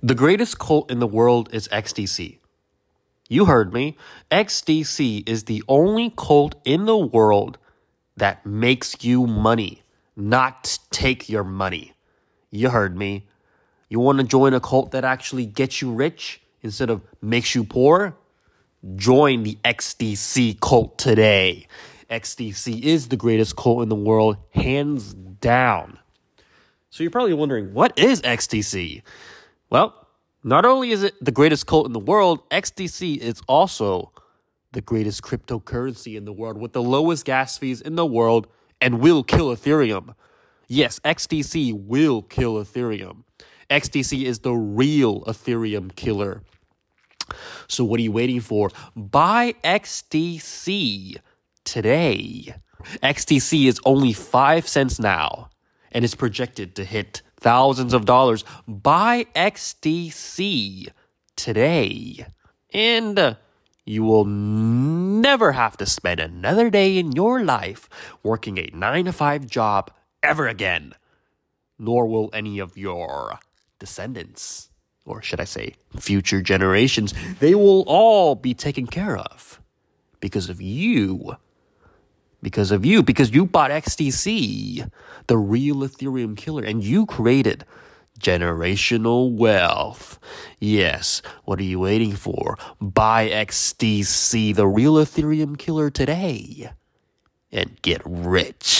The greatest cult in the world is XDC. You heard me. XDC is the only cult in the world that makes you money, not take your money. You heard me. You want to join a cult that actually gets you rich instead of makes you poor? Join the XDC cult today. XDC is the greatest cult in the world, hands down. So you're probably wondering, what is XDC? Well, not only is it the greatest cult in the world, XDC is also the greatest cryptocurrency in the world with the lowest gas fees in the world and will kill Ethereum. Yes, XDC will kill Ethereum. XDC is the real Ethereum killer. So what are you waiting for? Buy XDC today. XDC is only 5 cents now and is projected to hit thousands of dollars. Buy XDC today. And you will never have to spend another day in your life working a 9 to 5 job ever again. Nor will any of your descendants, or should I say, future generations, they will all be taken care of because of you because of you, because you bought XDC, the real Ethereum killer, and you created generational wealth. Yes, what are you waiting for? Buy XDC, the real Ethereum killer today, and get rich.